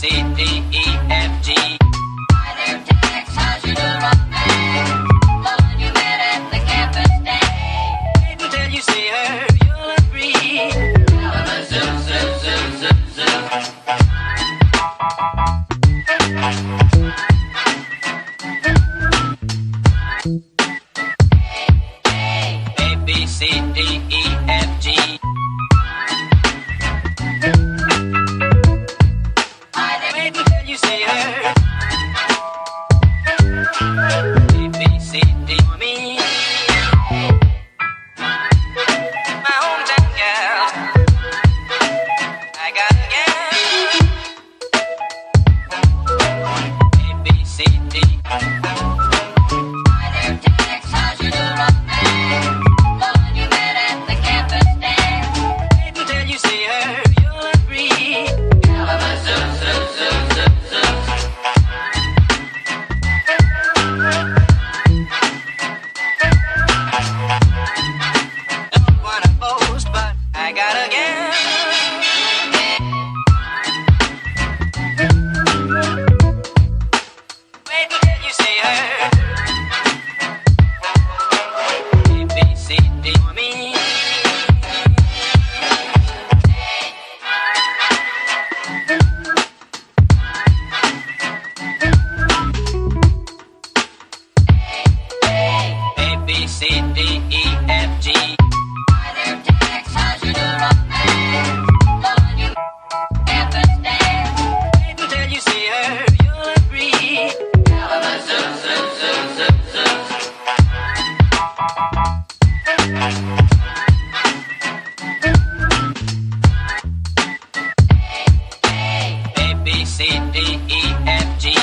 C D E C, D, E, F, G. I wait until you see her. A, B, C, D, me. My hometown girl. I got a girl. A, B, C, D. see me. E, F, G,